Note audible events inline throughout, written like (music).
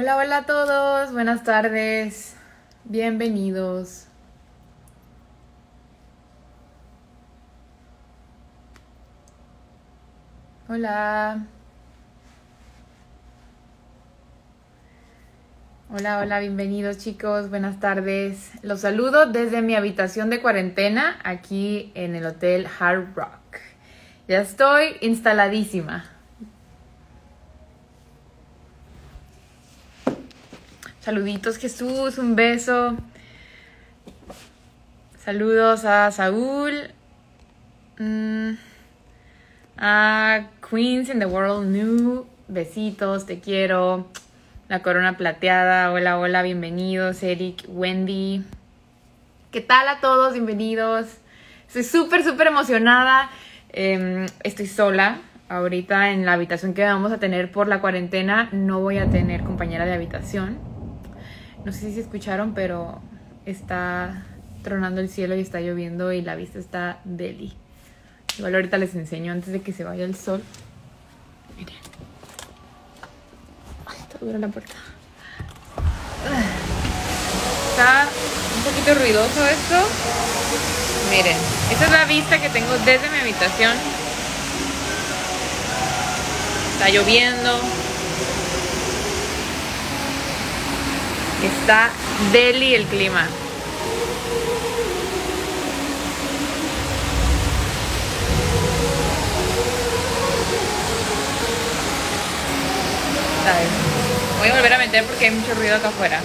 Hola, hola a todos, buenas tardes, bienvenidos. Hola. Hola, hola, bienvenidos chicos, buenas tardes. Los saludo desde mi habitación de cuarentena aquí en el Hotel Hard Rock. Ya estoy instaladísima. Saluditos Jesús, un beso. Saludos a Saúl. Mm, a Queens in the World New. Besitos, te quiero. La corona plateada. Hola, hola, bienvenidos. Eric, Wendy. ¿Qué tal a todos? Bienvenidos. Estoy súper, súper emocionada. Em, estoy sola. Ahorita en la habitación que vamos a tener por la cuarentena no voy a tener compañera de habitación. No sé si escucharon, pero está tronando el cielo y está lloviendo y la vista está deli. Igual ahorita les enseño antes de que se vaya el sol. Miren. Está dura la puerta. Está un poquito ruidoso esto. Miren, esta es la vista que tengo desde mi habitación. Está lloviendo. Está deli el clima. Voy a volver a meter porque hay mucho ruido acá afuera.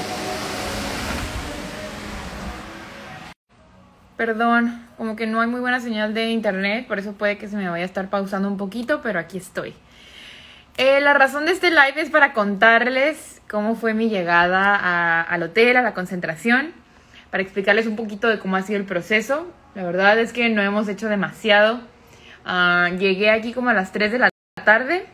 Perdón, como que no hay muy buena señal de internet, por eso puede que se me vaya a estar pausando un poquito, pero aquí estoy. Eh, la razón de este live es para contarles cómo fue mi llegada al hotel, a la concentración, para explicarles un poquito de cómo ha sido el proceso. La verdad es que no hemos hecho demasiado. Ah, llegué aquí como a las 3 de la tarde.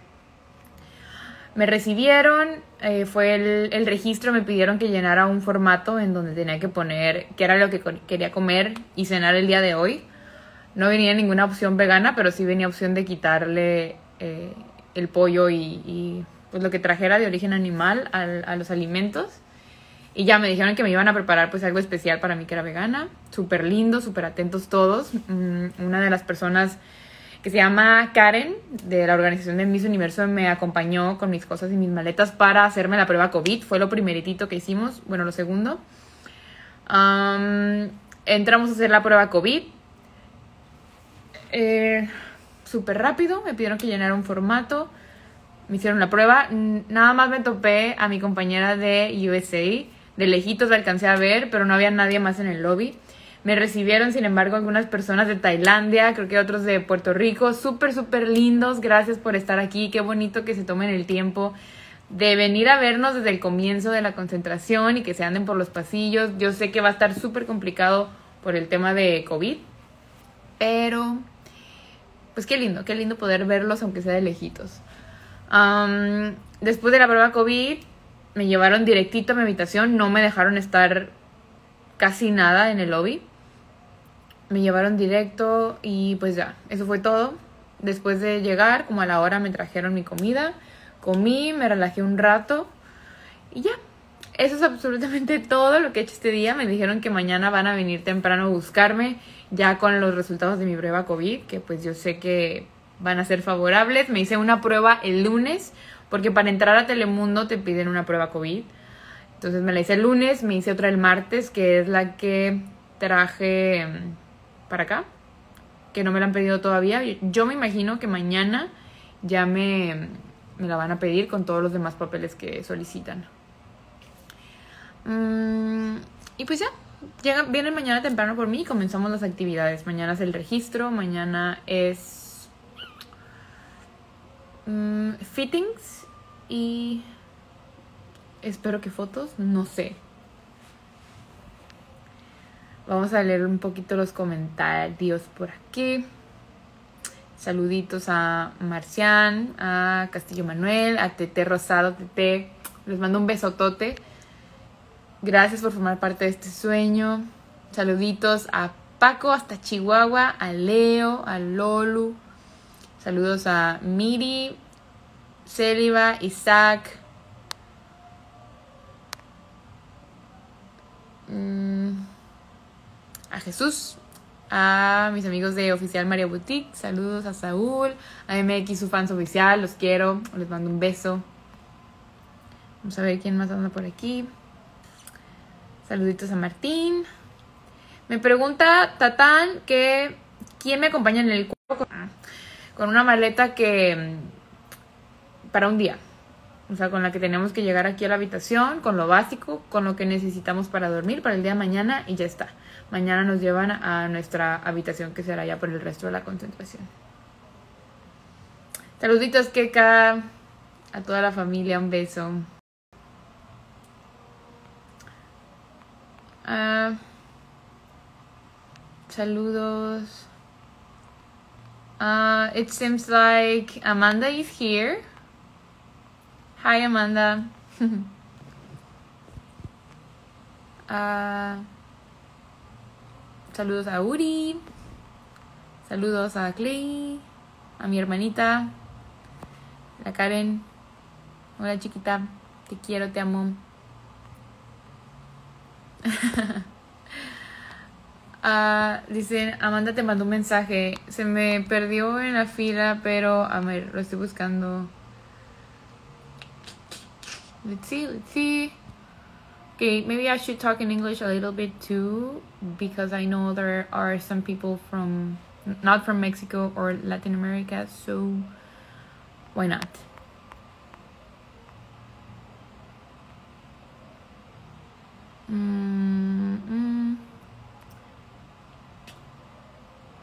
Me recibieron, eh, fue el, el, registro, me pidieron que llenara un formato en donde tenía que poner qué era lo que quería comer y cenar el día de hoy. No venía ninguna opción vegana, pero sí venía opción de quitarle eh, el pollo y, pues lo que trajera de origen animal a los alimentos. Y ya me dijeron que me iban a preparar pues algo especial para mí que era vegana. Súper lindo, súper atentos todos. Mm, una de las personas que se llama Karen de la organización de Miss Universo me acompañó con mis cosas y mis maletas para hacerme la prueba COVID. Fue lo primeritito que hicimos, bueno, lo segundo. entramos a hacer la prueba COVID. Eh, súper rápido, me pidieron que llenara un formato, me hicieron la prueba, nada más me topé a mi compañera de USA, de lejitos alcancé a ver, pero no había nadie más en el lobby. Me recibieron, sin embargo, algunas personas de Tailandia, creo que otros de Puerto Rico, súper, súper lindos, gracias por estar aquí, qué bonito que se tomen el tiempo de venir a vernos desde el comienzo de la concentración y que se anden por los pasillos. Yo sé que va a estar súper complicado por el tema de COVID, pero pues qué lindo, qué lindo poder verlos aunque sea de lejitos. después de la prueba COVID, me llevaron directito a mi habitación, no me dejaron estar casi nada en el lobby. Me llevaron directo y pues ya, eso fue todo. Después de llegar, como a la hora me trajeron mi comida, comí, me relajé un rato y ya. Eso es absolutamente todo lo que he hecho este día. Me dijeron que mañana van a venir temprano a buscarme ya con los resultados de mi prueba COVID, que pues yo sé que van a ser favorables. Me hice una prueba el lunes, porque para entrar a Telemundo te piden una prueba COVID. Entonces me la hice el lunes, me hice otra el martes, que es la que traje mm, para acá, que no me la han pedido todavía. Yo me imagino que mañana ya me, me la van a pedir con todos los demás papeles que solicitan. Mm, y pues ya, Llegan, vienen mañana temprano por mí y comenzamos las actividades. Mañana es el registro, mañana es mm, fittings y espero que fotos, no sé. Vamos a leer un poquito los comentarios por aquí. Saluditos a Marcián, a Castillo Manuel, a Tete Rosado, Tete. Les mando un besotote. Gracias por formar parte de este sueño. Saluditos a Paco hasta Chihuahua, a Leo, a Lolu. Saludos a Miri, Celiba, Isaac. Mm, a Jesús, a mis amigos de Oficial María Boutique, saludos a Saúl, a MX, su fans oficial, los quiero, les mando un beso. Vamos a ver quién más anda por aquí. Saluditos a Martín. Me pregunta Tatán que quién me acompaña en el cuerpo con una maleta que para un día. O sea, con la que tenemos que llegar aquí a la habitación, con lo básico, con lo que necesitamos para dormir para el día de mañana y ya está. Mañana nos llevan a nuestra habitación que será ya por el resto de la concentración. Saluditos, Keka. A toda la familia, un beso. Ah, saludos. Uh, it seems like Amanda is here. Hi, Amanda. uh, (laughs) saludos a Uri. Saludos a Clay. A mi hermanita. La Karen. Hola, chiquita. Te quiero, te amo. (laughs) Uh, dicen, Amanda te mandó un mensaje. Se me perdió en la fila, pero a ver, lo estoy buscando. Let's see, let's see. Okay, maybe I should talk in English a little bit too, because I know there are some people from, not from Mexico or Latin America, so why not? Mm,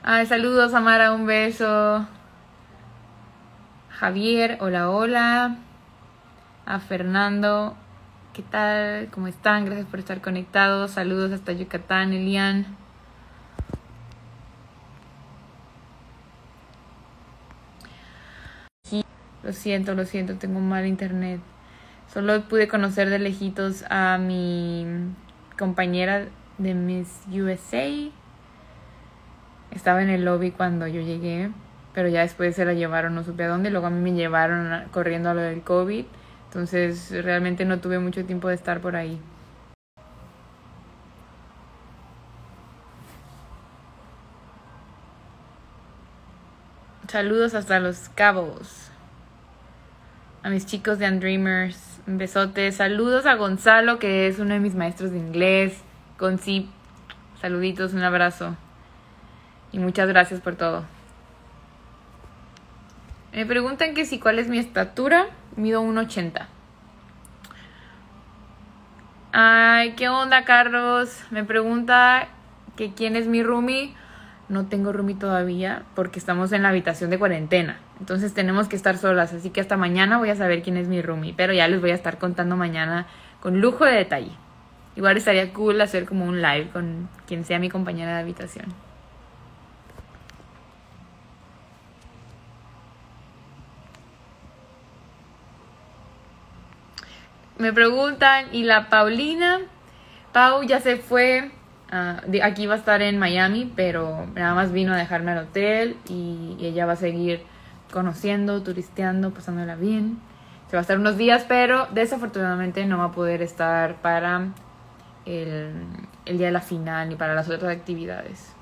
Ay, saludos, Amara, un beso. Javier, hola, hola a Fernando. ¿Qué tal? ¿Cómo están? Gracias por estar conectados. Saludos hasta Yucatán, Elian. Lo siento, lo siento, tengo mal internet. Solo pude conocer de lejitos a mi compañera de Miss USA. Estaba en el lobby cuando yo llegué, pero ya después se la llevaron, no supe a dónde. Luego a mí me llevaron corriendo a lo del COVID. Entonces realmente no tuve mucho tiempo de estar por ahí. Saludos hasta los cabos. A mis chicos de Undreamers. Un besote. Saludos a Gonzalo, que es uno de mis maestros de inglés. Gonzi. Saluditos, un abrazo. Y muchas gracias por todo. Me preguntan que si cuál es mi estatura. Mido 1,80. Ay, ¿qué onda, Carlos? Me pregunta que quién es mi roomie. No tengo roomie todavía porque estamos en la habitación de cuarentena. Entonces tenemos que estar solas. Así que hasta mañana voy a saber quién es mi roomie. Pero ya les voy a estar contando mañana con lujo de detalle. Igual estaría cool hacer como un live con quien sea mi compañera de habitación. Me preguntan, ¿y la Paulina? Pau ya se fue. Ah, aquí va a estar en Miami, pero nada más vino a dejarme al hotel y, ella va a seguir conociendo, turisteando, pasándola bien. Se va a estar unos días, pero desafortunadamente no va a poder estar para el, el día de la final ni para las otras actividades.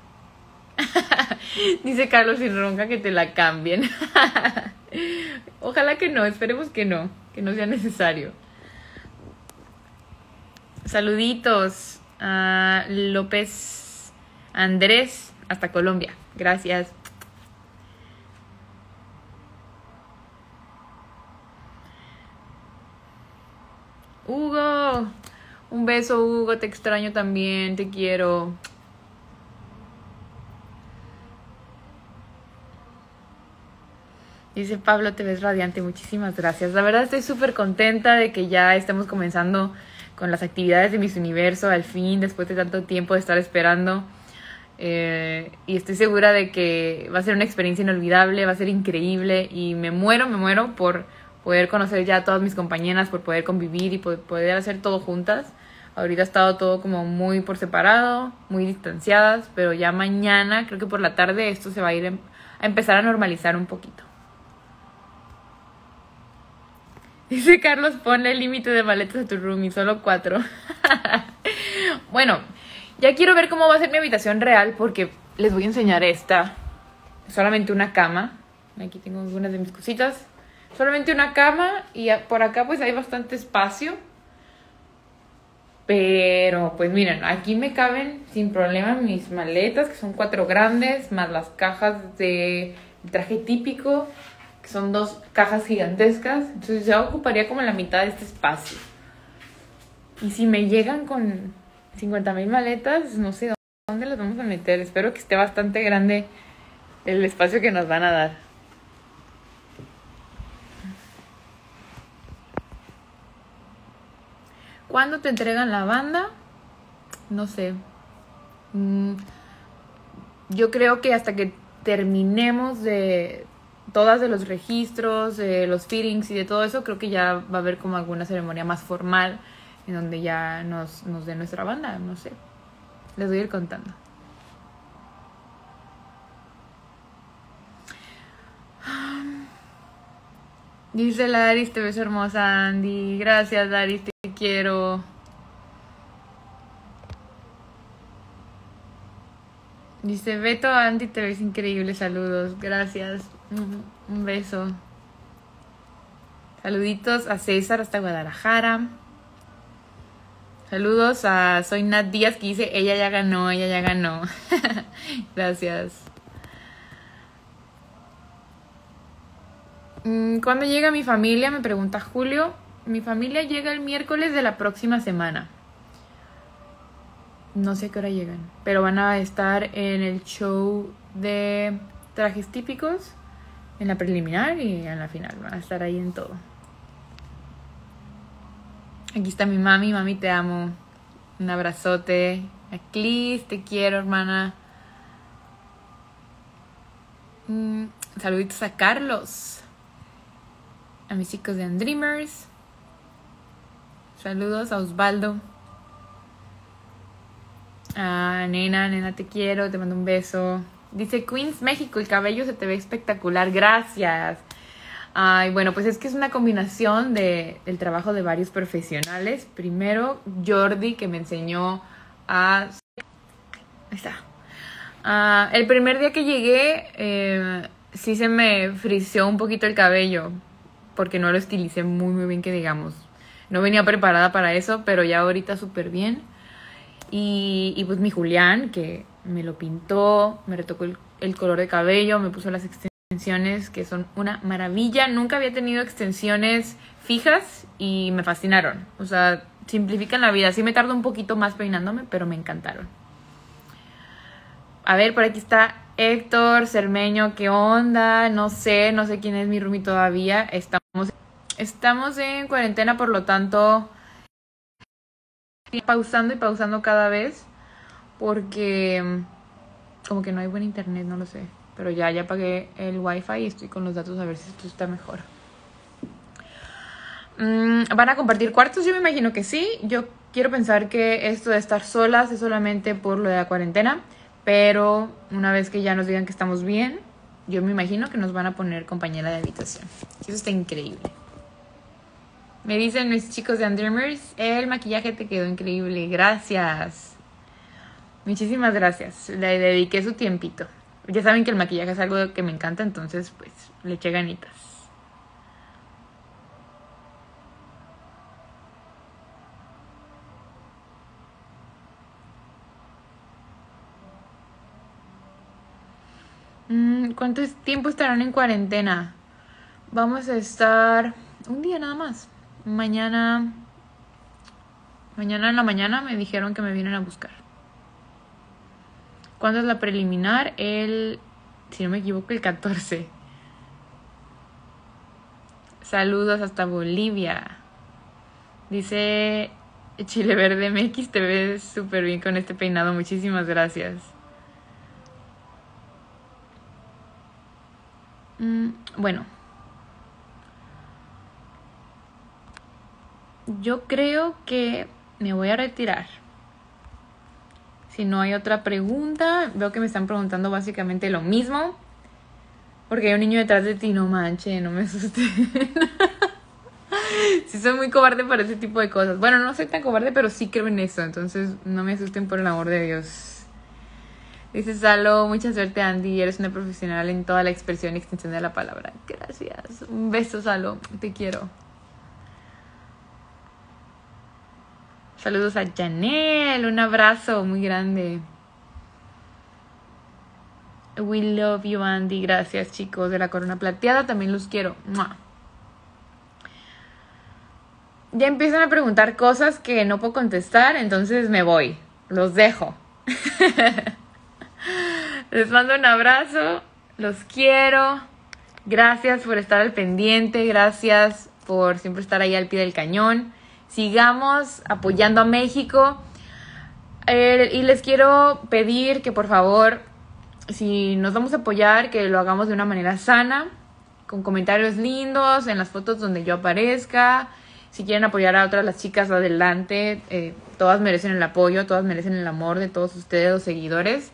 (laughs) Dice Carlos sin ronca que te la cambien. (laughs) Ojalá que no, esperemos que no, que no sea necesario. Saluditos a López Andrés hasta Colombia. Gracias. Hugo, un beso Hugo, te extraño también, te quiero. Dice Pablo, te ves radiante, muchísimas gracias. La verdad estoy súper contenta de que ya estemos comenzando con las actividades de Miss Universo al fin, después de tanto tiempo de estar esperando. Eh, y estoy segura de que va a ser una experiencia inolvidable, va a ser increíble y me muero, me muero por poder conocer ya a todas mis compañeras, por poder convivir y poder hacer todo juntas. Ahorita ha estado todo como muy por separado, muy distanciadas, pero ya mañana, creo que por la tarde, esto se va a ir em, a empezar a normalizar un poquito. Dice Carlos, ponle el límite de maletas a tu roomie, solo cuatro. (laughs) bueno, Ya quiero ver cómo va a ser mi habitación real porque les voy a enseñar esta. Solamente una cama. Aquí tengo algunas de mis cositas. Solamente una cama y por acá pues hay bastante espacio. Pero pues miren, aquí me caben sin problema mis maletas, que son cuatro grandes, más las cajas de traje típico, que son dos cajas gigantescas. Entonces ya ocuparía como la mitad de este espacio. Y si me llegan con 50 mil maletas, no sé dónde las vamos a meter. Espero que esté bastante grande el espacio que nos van a dar. ¿Cuándo te entregan la banda? No sé. Mm, yo creo que hasta que terminemos de todas de los registros, de los feelings y de todo eso, creo que ya va a haber como alguna ceremonia más formal en donde ya nos, nos dé nuestra banda, no sé. Les voy a ir contando. Dice Laris, te ves hermosa, Andy. Gracias, Laris, te quiero. Dice Beto, Andy, te ves increíble. Saludos, gracias. Un beso. Saluditos a César hasta Guadalajara. Saludos a Soy Nat Díaz que dice, ella ya ganó, ella ya ganó. (laughs) gracias. Mm, ¿Cuándo llega mi familia? Me pregunta Julio. Mi familia llega el miércoles de la próxima semana. No sé qué hora llegan, pero van a estar en el show de trajes típicos, en la preliminar y en la final. Van a estar ahí en todo. Aquí está mi mami, mami te amo. Un abrazote. Aclis, te quiero, hermana. Mm, saluditos a Carlos a mis chicos de Andreamers. Saludos a Osvaldo. A Nena, Nena, te quiero, te mando un beso. Dice Queens México, el cabello se te ve espectacular, gracias. Ay, bueno, pues es que es una combinación de, del trabajo de varios profesionales. Primero, Jordi, que me enseñó a... Ahí está. Ah, el primer día que llegué, eh, sí se me frició un poquito el cabello porque no lo estilicé muy, muy bien, que digamos. No venía preparada para eso, pero ya ahorita súper bien. Y, y, pues mi Julián, que me lo pintó, me retocó el, color de cabello, me puso las extensiones, que son una maravilla. Nunca había tenido extensiones fijas y me fascinaron. O sea, simplifican la vida. Sí me tardo un poquito más peinándome, pero me encantaron. A ver, por aquí está Héctor Cermeño, ¿qué onda? No sé, no sé quién es mi Rumi todavía. Estamos, estamos en cuarentena, por lo tanto, pausando y pausando cada vez porque mm, como que no hay buen internet, no lo sé. Pero ya, ya pagué el wifi y estoy con los datos a ver si esto está mejor. Mm, ¿Van a compartir cuartos? Yo me imagino que sí. Yo quiero pensar que esto de estar solas es solamente por lo de la cuarentena. Pero una vez que ya nos digan que estamos bien, yo me imagino que nos van a poner compañera de habitación. Eso está increíble. Me dicen mis chicos de Undermers, el maquillaje te quedó increíble. Gracias. Muchísimas gracias. Le dediqué su tiempito. Ya saben que el maquillaje es algo que me encanta, entonces pues le eché ganitas. Mm, ¿Cuánto tiempo estarán en cuarentena? Vamos a estar un día nada más. Mañana. Mañana en la mañana me dijeron que me vienen a buscar. ¿Cuándo es la preliminar? El. Si no me equivoco, el 14. Saludos hasta Bolivia. Dice Chile Verde MX, te ves súper bien con este peinado. Muchísimas gracias. Mm, bueno. Yo creo que me voy a retirar. Si no hay otra pregunta, veo que me están preguntando básicamente lo mismo. Porque hay un niño detrás de ti, no manche, no me asustes. (laughs) sí soy muy cobarde para ese tipo de cosas. Bueno, no soy tan cobarde, pero sí creo en eso. Entonces, no me asusten por el amor de Dios. Dice Salo, mucha suerte Andy, eres una profesional en toda la expresión y extensión de la palabra. Gracias. Un beso, Salo. Te quiero. Saludos a Janelle, un abrazo muy grande. We love you, Andy. Gracias, chicos de la corona plateada. También los quiero. Ya empiezan a preguntar cosas que no puedo contestar, entonces me voy. Los dejo. (laughs) Les mando un abrazo. Los quiero. Gracias por estar al pendiente. Gracias por siempre estar ahí al pie del cañón. Sigamos apoyando a México. Y les quiero pedir que por favor si nos vamos a apoyar, que lo hagamos de una manera sana, con comentarios lindos, en las fotos donde yo aparezca. Si quieren apoyar a otras las chicas, adelante. Eh, todas merecen el apoyo, todas merecen el amor de todos ustedes, los seguidores.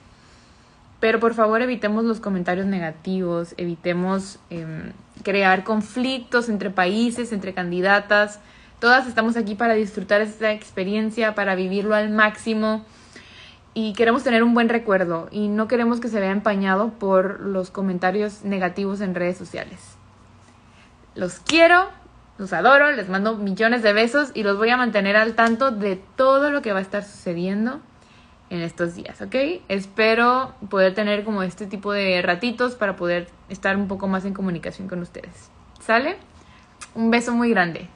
Pero por favor evitemos los comentarios negativos, evitemos em, crear conflictos entre países, entre candidatas. Todas estamos aquí para disfrutar esta experiencia, para vivirlo al máximo y queremos tener un buen recuerdo y no queremos que se vea empañado por los comentarios negativos en redes sociales. Los quiero, los adoro, les mando millones de besos y los voy a mantener al tanto de todo lo que va a estar sucediendo en estos días, ¿ok? Espero poder tener como este tipo de ratitos para poder estar un poco más en comunicación con ustedes. ¿Sale? Un beso muy grande.